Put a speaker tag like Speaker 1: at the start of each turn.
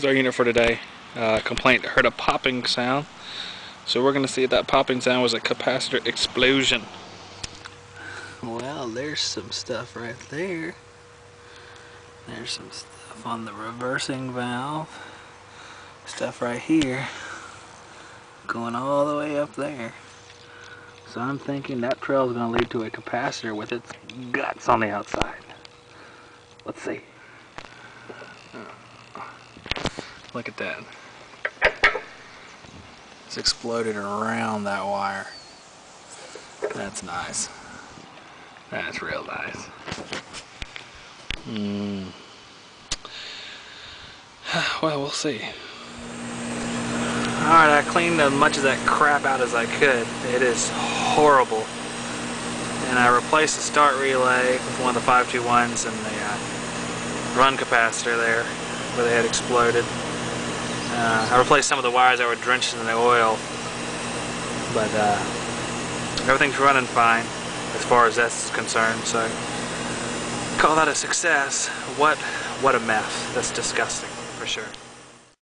Speaker 1: is our unit for today. Uh, complaint heard a popping sound. So we're going to see if that popping sound was a capacitor explosion.
Speaker 2: Well, there's some stuff right there. There's some stuff on the reversing valve. Stuff right here. Going all the way up there. So I'm thinking that trail is going to lead to a capacitor with its guts on the outside. Let's see. Look at that. It's exploded around that wire. That's nice. That's real nice.
Speaker 1: Hmm. Well, we'll see.
Speaker 2: Alright, I cleaned as much of that crap out as I could. It is horrible. And I replaced the start relay with one of the 521s and the uh, run capacitor there where they had exploded. Uh, I replaced some of the wires that were drenched in the oil. But uh, everything's running fine as far as that's concerned. So call that a success. What, what a mess. That's disgusting for sure.